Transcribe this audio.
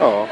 Oh.